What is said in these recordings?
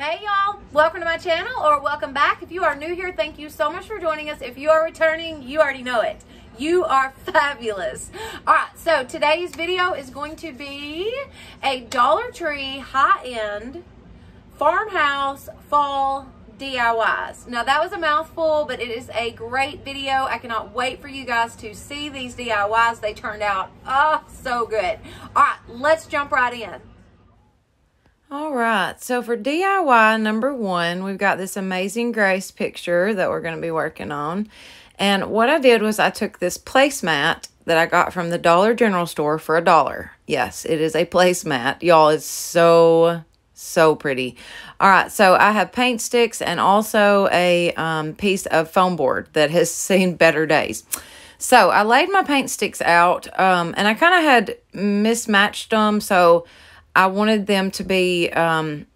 Hey y'all, welcome to my channel or welcome back. If you are new here, thank you so much for joining us. If you are returning, you already know it. You are fabulous. All right, so today's video is going to be a Dollar Tree high-end farmhouse fall DIYs. Now that was a mouthful, but it is a great video. I cannot wait for you guys to see these DIYs. They turned out, oh, so good. All right, let's jump right in. All right, so for DIY number one, we've got this amazing Grace picture that we're going to be working on. And what I did was I took this placemat that I got from the Dollar General store for a dollar. Yes, it is a placemat. Y'all, it's so, so pretty. All right, so I have paint sticks and also a um, piece of foam board that has seen better days. So I laid my paint sticks out um, and I kind of had mismatched them. So I wanted them to be um,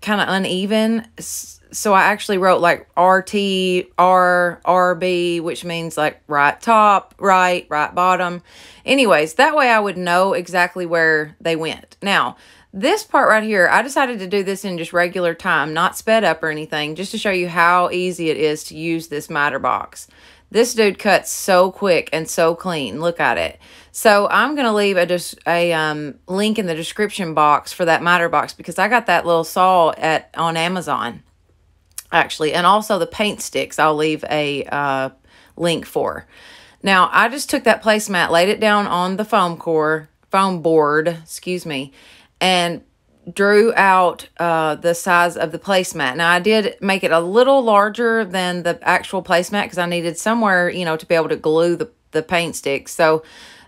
kind of uneven. So I actually wrote like RT, R, RB, which means like right top, right, right bottom. Anyways, that way I would know exactly where they went. Now, this part right here, I decided to do this in just regular time, not sped up or anything, just to show you how easy it is to use this miter box. This dude cuts so quick and so clean. Look at it. So I'm going to leave a, just a um, link in the description box for that miter box because I got that little saw at on Amazon, actually. And also the paint sticks I'll leave a uh, link for. Now, I just took that placemat, laid it down on the foam core, foam board, excuse me, and drew out uh, the size of the placemat. Now, I did make it a little larger than the actual placemat because I needed somewhere, you know, to be able to glue the, the paint sticks. So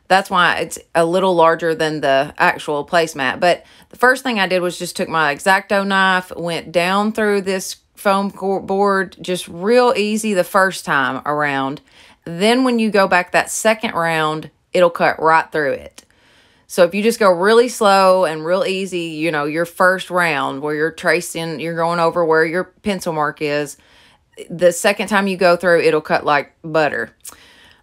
that's why it's a little larger than the actual placemat. But the first thing I did was just took my X-Acto knife, went down through this foam board just real easy the first time around. Then when you go back that second round, it'll cut right through it. So if you just go really slow and real easy, you know, your first round where you're tracing, you're going over where your pencil mark is, the second time you go through, it'll cut like butter.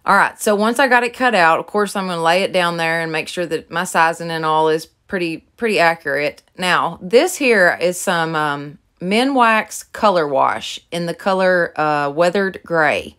All right, so once I got it cut out, of course, I'm going to lay it down there and make sure that my sizing and all is pretty pretty accurate. Now, this here is some um, Minwax Color Wash in the color uh, Weathered Gray.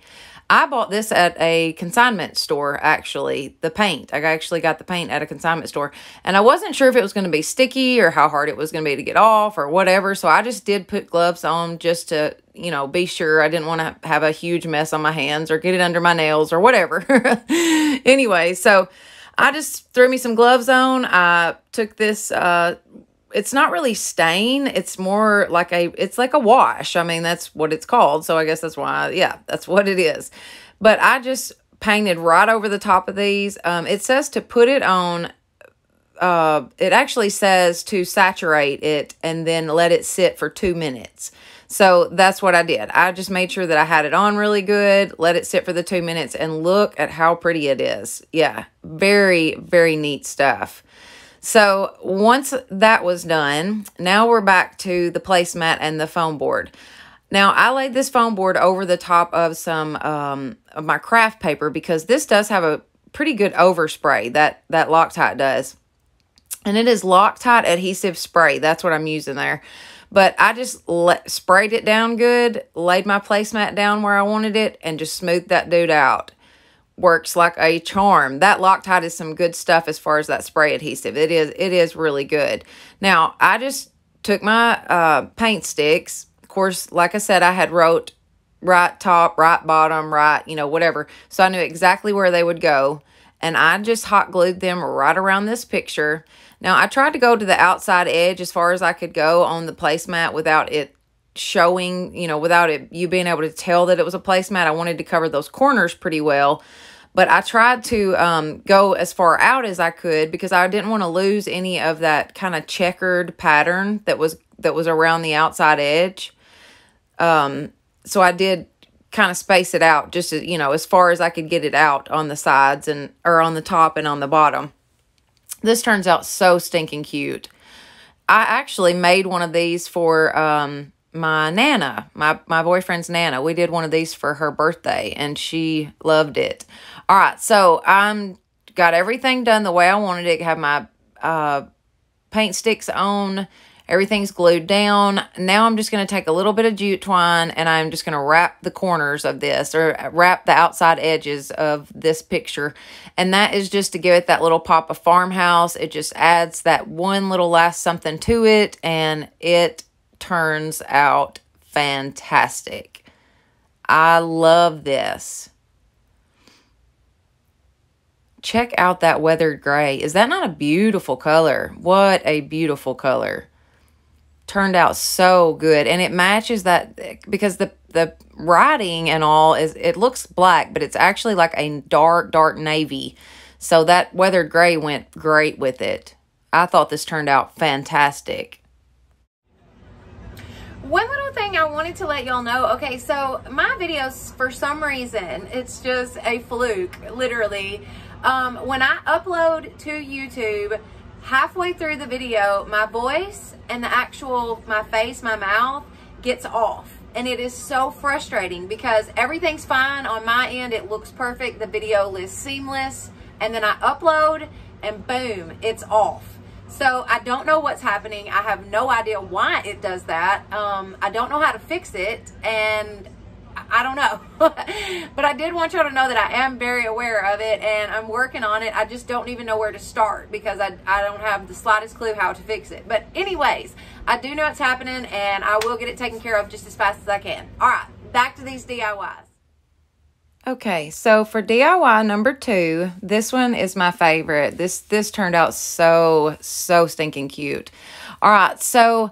I bought this at a consignment store, actually, the paint. I actually got the paint at a consignment store. And I wasn't sure if it was going to be sticky or how hard it was going to be to get off or whatever. So I just did put gloves on just to, you know, be sure I didn't want to have a huge mess on my hands or get it under my nails or whatever. anyway, so I just threw me some gloves on. I took this uh, it's not really stain. It's more like a it's like a wash. I mean, that's what it's called. So I guess that's why yeah, that's what it is. But I just painted right over the top of these. Um, it says to put it on uh, it actually says to saturate it and then let it sit for two minutes. So that's what I did. I just made sure that I had it on really good, let it sit for the two minutes, and look at how pretty it is. Yeah, very, very neat stuff. So once that was done, now we're back to the placemat and the foam board. Now I laid this foam board over the top of some um, of my craft paper because this does have a pretty good overspray that that Loctite does. And it is Loctite adhesive spray. That's what I'm using there. But I just let, sprayed it down good, laid my placemat down where I wanted it, and just smoothed that dude out works like a charm. That Loctite is some good stuff as far as that spray adhesive. It is it is really good. Now, I just took my uh, paint sticks. Of course, like I said, I had wrote right top, right bottom, right, you know, whatever. So I knew exactly where they would go. And I just hot glued them right around this picture. Now, I tried to go to the outside edge as far as I could go on the placemat without it showing, you know, without it you being able to tell that it was a placemat. I wanted to cover those corners pretty well. But I tried to um, go as far out as I could because I didn't want to lose any of that kind of checkered pattern that was that was around the outside edge. Um, so I did kind of space it out just you know as far as I could get it out on the sides and or on the top and on the bottom. This turns out so stinking cute. I actually made one of these for um, my nana, my my boyfriend's nana. We did one of these for her birthday and she loved it. All right, so I'm got everything done the way I wanted it. Have my uh, paint sticks on Everything's glued down. Now I'm just going to take a little bit of jute twine and I'm just going to wrap the corners of this or wrap the outside edges of this picture. And that is just to give it that little pop of farmhouse. It just adds that one little last something to it and it turns out fantastic. I love this. Check out that weathered gray. Is that not a beautiful color? What a beautiful color turned out so good and it matches that because the the writing and all is it looks black but it's actually like a dark dark navy so that weathered gray went great with it i thought this turned out fantastic one little thing I wanted to let y'all know. Okay, so my videos, for some reason, it's just a fluke, literally. Um, when I upload to YouTube, halfway through the video, my voice and the actual, my face, my mouth gets off. And it is so frustrating because everything's fine on my end. It looks perfect. The video is seamless. And then I upload and boom, it's off. So I don't know what's happening. I have no idea why it does that. Um, I don't know how to fix it. And I don't know. but I did want y'all to know that I am very aware of it and I'm working on it. I just don't even know where to start because I, I don't have the slightest clue how to fix it. But anyways, I do know it's happening and I will get it taken care of just as fast as I can. All right, back to these DIYs. Okay, so for DIY number two, this one is my favorite. This this turned out so, so stinking cute. All right, so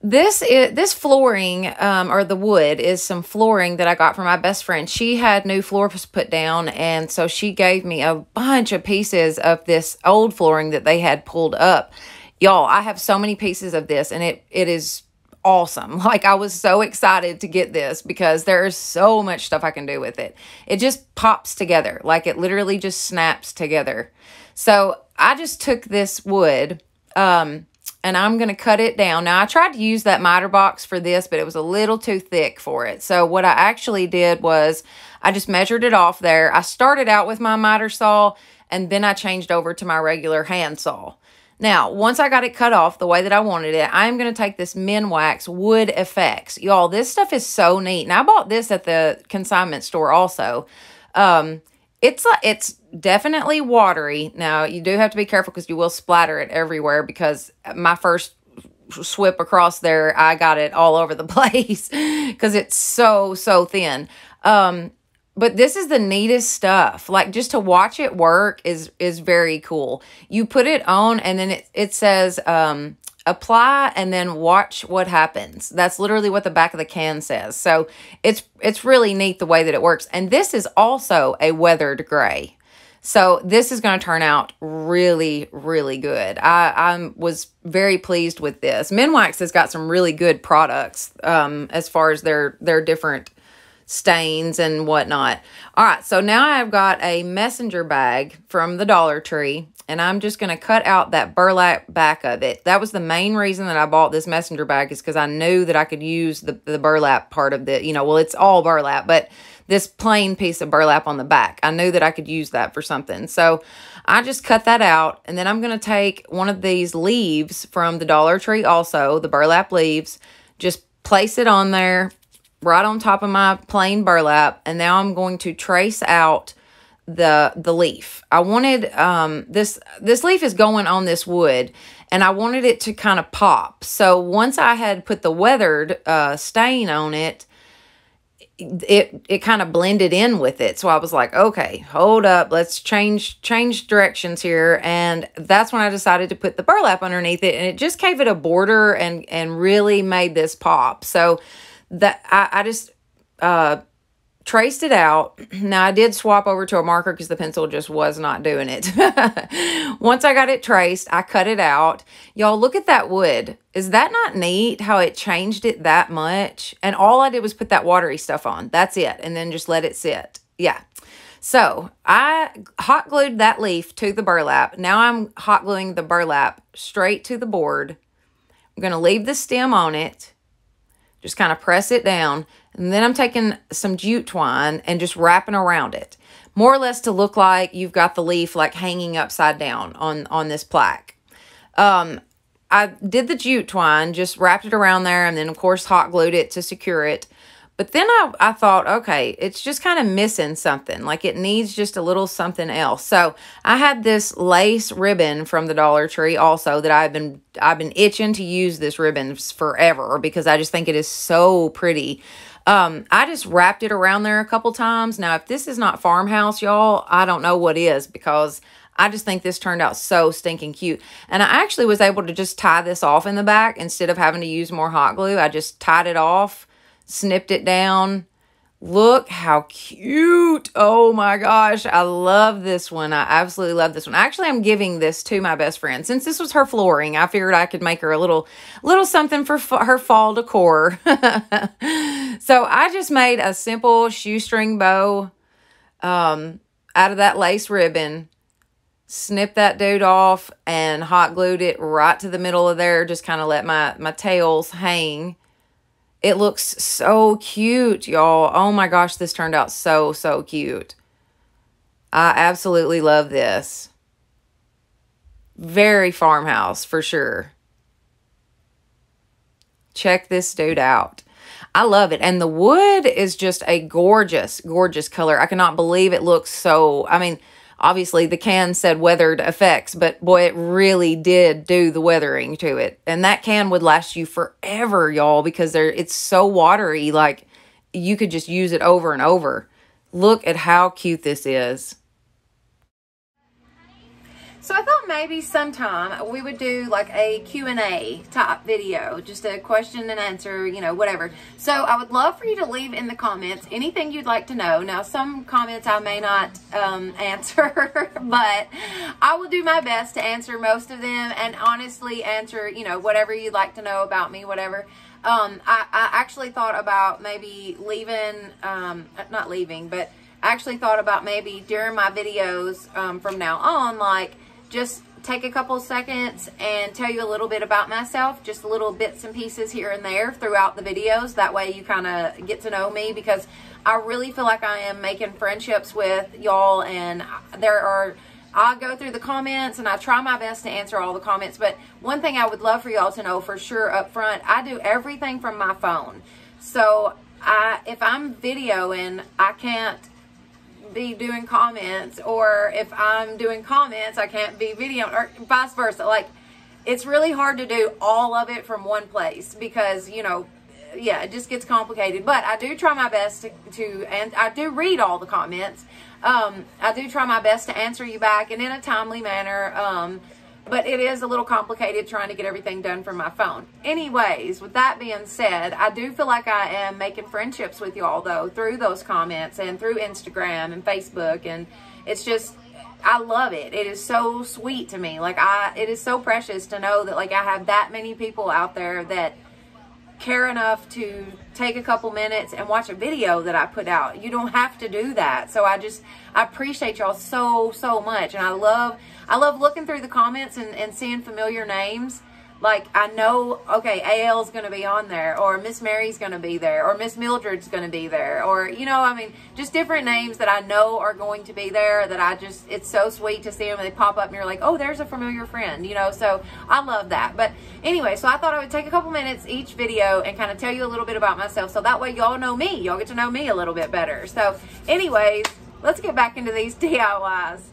this is this flooring um, or the wood is some flooring that I got from my best friend. She had new floors put down, and so she gave me a bunch of pieces of this old flooring that they had pulled up. Y'all, I have so many pieces of this, and it it is awesome. Like I was so excited to get this because there is so much stuff I can do with it. It just pops together. Like it literally just snaps together. So I just took this wood. Um, and I'm going to cut it down. Now, I tried to use that miter box for this, but it was a little too thick for it. So what I actually did was I just measured it off there. I started out with my miter saw, and then I changed over to my regular hand saw. Now, once I got it cut off the way that I wanted it, I'm going to take this Minwax Wood Effects. Y'all, this stuff is so neat. And I bought this at the consignment store also. Um, it's like it's definitely watery. Now you do have to be careful because you will splatter it everywhere. Because my first swip across there, I got it all over the place because it's so so thin. Um, but this is the neatest stuff. Like just to watch it work is is very cool. You put it on and then it it says um apply and then watch what happens. That's literally what the back of the can says. So it's it's really neat the way that it works. And this is also a weathered gray. So this is going to turn out really, really good. I I was very pleased with this. Minwax has got some really good products um, as far as their their different stains and whatnot. All right, so now I've got a messenger bag from the Dollar Tree and I'm just going to cut out that burlap back of it. That was the main reason that I bought this messenger bag is because I knew that I could use the, the burlap part of the, you know, well, it's all burlap, but this plain piece of burlap on the back. I knew that I could use that for something. So I just cut that out and then I'm going to take one of these leaves from the Dollar Tree also, the burlap leaves, just place it on there, right on top of my plain burlap. And now I'm going to trace out the the leaf. I wanted um this this leaf is going on this wood and I wanted it to kind of pop. So once I had put the weathered uh stain on it, it it kind of blended in with it. So I was like, okay, hold up, let's change change directions here. And that's when I decided to put the burlap underneath it and it just gave it a border and and really made this pop. So that I, I just uh, traced it out. Now I did swap over to a marker because the pencil just was not doing it. Once I got it traced, I cut it out. Y'all look at that wood. Is that not neat how it changed it that much? And all I did was put that watery stuff on. That's it. And then just let it sit. Yeah. So I hot glued that leaf to the burlap. Now I'm hot gluing the burlap straight to the board. I'm going to leave the stem on it just kind of press it down. And then I'm taking some jute twine and just wrapping around it. More or less to look like you've got the leaf like hanging upside down on, on this plaque. Um, I did the jute twine, just wrapped it around there, and then of course hot glued it to secure it. But then I, I thought, okay, it's just kind of missing something. Like it needs just a little something else. So I had this lace ribbon from the Dollar Tree also that I've been I've been itching to use this ribbon forever because I just think it is so pretty. Um, I just wrapped it around there a couple times. Now, if this is not farmhouse, y'all, I don't know what is because I just think this turned out so stinking cute. And I actually was able to just tie this off in the back instead of having to use more hot glue. I just tied it off, snipped it down. Look how cute. Oh my gosh. I love this one. I absolutely love this one. Actually, I'm giving this to my best friend. Since this was her flooring, I figured I could make her a little little something for her fall decor. so I just made a simple shoestring bow um, out of that lace ribbon snipped that dude off and hot glued it right to the middle of there. Just kind of let my, my tails hang. It looks so cute, y'all. Oh my gosh, this turned out so, so cute. I absolutely love this. Very farmhouse for sure. Check this dude out. I love it. And the wood is just a gorgeous, gorgeous color. I cannot believe it looks so, I mean, obviously the can said weathered effects, but boy, it really did do the weathering to it. And that can would last you forever, y'all, because it's so watery. Like you could just use it over and over. Look at how cute this is. So I thought maybe sometime we would do like a Q&A type video, just a question and answer, you know, whatever. So I would love for you to leave in the comments anything you'd like to know. Now, some comments I may not um, answer, but I will do my best to answer most of them and honestly answer, you know, whatever you'd like to know about me, whatever. Um, I, I actually thought about maybe leaving, um, not leaving, but I actually thought about maybe during my videos um, from now on, like, just take a couple seconds and tell you a little bit about myself, just little bits and pieces here and there throughout the videos. That way you kind of get to know me because I really feel like I am making friendships with y'all and there are I go through the comments and I try my best to answer all the comments. But one thing I would love for y'all to know for sure up front, I do everything from my phone. So I, if I'm videoing, I can't be doing comments or if I'm doing comments, I can't be video or vice versa. Like it's really hard to do all of it from one place because, you know, yeah, it just gets complicated. But I do try my best to, to and I do read all the comments. Um, I do try my best to answer you back and in a timely manner. Um, but it is a little complicated trying to get everything done from my phone. Anyways, with that being said, I do feel like I am making friendships with y'all though through those comments and through Instagram and Facebook and it's just I love it. It is so sweet to me. Like I it is so precious to know that like I have that many people out there that care enough to take a couple minutes and watch a video that I put out. You don't have to do that. So I just, I appreciate y'all so, so much. And I love, I love looking through the comments and, and seeing familiar names like I know, okay, AL's going to be on there, or Miss Mary's going to be there, or Miss Mildred's going to be there, or, you know, I mean, just different names that I know are going to be there that I just, it's so sweet to see them. They pop up and you're like, oh, there's a familiar friend, you know, so I love that. But anyway, so I thought I would take a couple minutes each video and kind of tell you a little bit about myself. So that way y'all know me. Y'all get to know me a little bit better. So anyways, let's get back into these DIYs.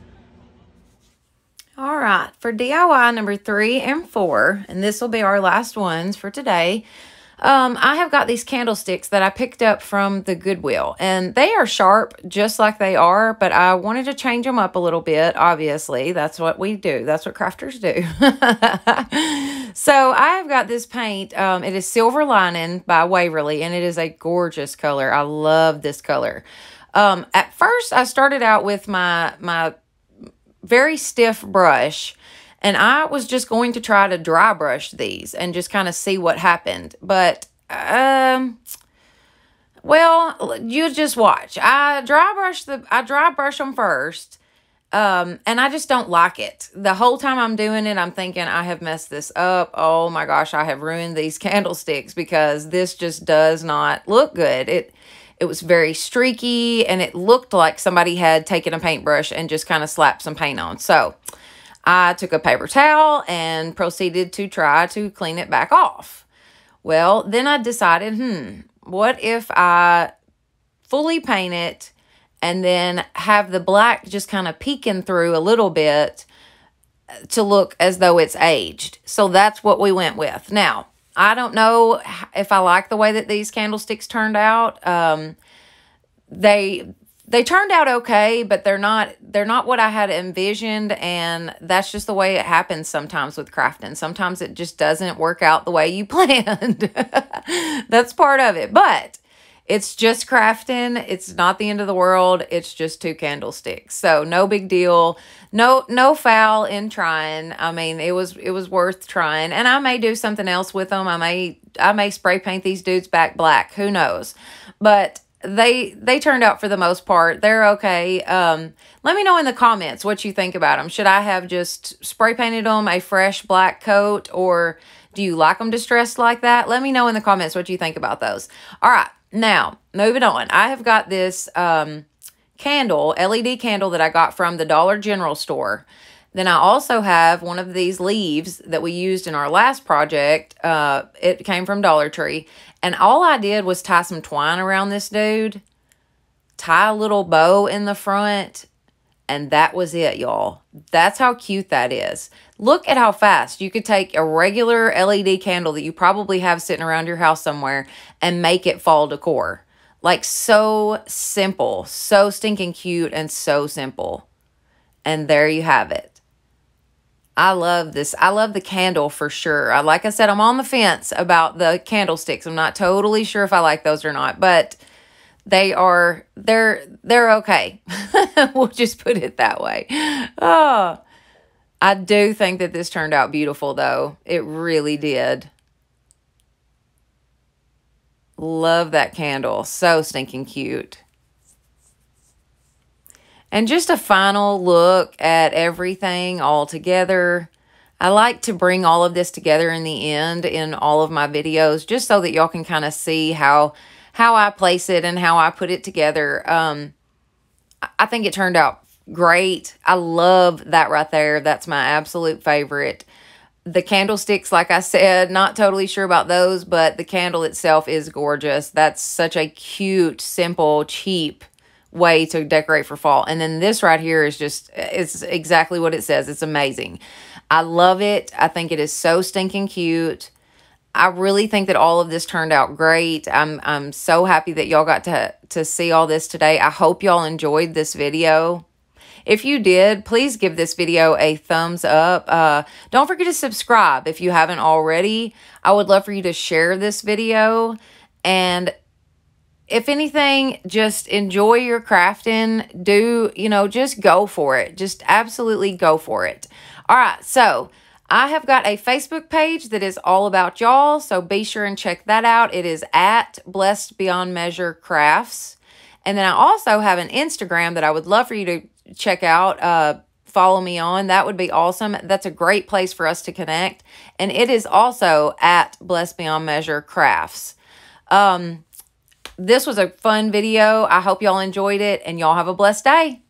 All right, for DIY number three and four, and this will be our last ones for today. Um, I have got these candlesticks that I picked up from the Goodwill, and they are sharp just like they are, but I wanted to change them up a little bit. Obviously, that's what we do. That's what crafters do. so I have got this paint. Um, it is Silver Lining by Waverly, and it is a gorgeous color. I love this color. Um, at first, I started out with my my very stiff brush. And I was just going to try to dry brush these and just kind of see what happened. But, um, well, you just watch. I dry brush the, I dry brush them first. Um, and I just don't like it. The whole time I'm doing it, I'm thinking I have messed this up. Oh my gosh, I have ruined these candlesticks because this just does not look good. It, it was very streaky and it looked like somebody had taken a paintbrush and just kind of slapped some paint on. So I took a paper towel and proceeded to try to clean it back off. Well, then I decided, hmm, what if I fully paint it and then have the black just kind of peeking through a little bit to look as though it's aged. So that's what we went with. Now, I don't know if I like the way that these candlesticks turned out. Um, they they turned out okay, but they're not they're not what I had envisioned, and that's just the way it happens sometimes with crafting. Sometimes it just doesn't work out the way you planned. that's part of it, but it's just crafting. It's not the end of the world. It's just two candlesticks. So no big deal. No no foul in trying. I mean, it was it was worth trying. And I may do something else with them. I may I may spray paint these dudes back black. Who knows? But they they turned out for the most part. They're okay. Um let me know in the comments what you think about them. Should I have just spray painted them a fresh black coat or do you like them distressed like that? Let me know in the comments what you think about those. All right. Now, moving on. I have got this um, candle, LED candle that I got from the Dollar General store. Then I also have one of these leaves that we used in our last project. Uh, it came from Dollar Tree. And all I did was tie some twine around this dude, tie a little bow in the front, and that was it, y'all. That's how cute that is. Look at how fast you could take a regular LED candle that you probably have sitting around your house somewhere and make it fall decor. Like so simple, so stinking cute and so simple. And there you have it. I love this. I love the candle for sure. I, like I said, I'm on the fence about the candlesticks. I'm not totally sure if I like those or not, but they are they're they're okay. we'll just put it that way. Oh, I do think that this turned out beautiful though. It really did. Love that candle. So stinking cute. And just a final look at everything all together. I like to bring all of this together in the end in all of my videos just so that y'all can kind of see how how I place it and how I put it together. Um, I think it turned out great. I love that right there. That's my absolute favorite. The candlesticks, like I said, not totally sure about those, but the candle itself is gorgeous. That's such a cute, simple, cheap way to decorate for fall. And then this right here is just, it's exactly what it says. It's amazing. I love it. I think it is so stinking cute. I really think that all of this turned out great. I'm I'm so happy that y'all got to to see all this today. I hope y'all enjoyed this video. If you did, please give this video a thumbs up. Uh, don't forget to subscribe if you haven't already. I would love for you to share this video. And if anything, just enjoy your crafting. Do, you know, just go for it. Just absolutely go for it. All right, so I have got a Facebook page that is all about y'all, so be sure and check that out. It is at Blessed Beyond Measure Crafts. And then I also have an Instagram that I would love for you to check out, uh, follow me on. That would be awesome. That's a great place for us to connect. And it is also at Blessed Beyond Measure Crafts. Um, this was a fun video. I hope y'all enjoyed it and y'all have a blessed day.